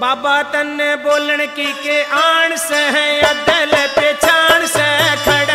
बाबा तन्ने बोलन की के आण से है अदल पेछाण से खड़े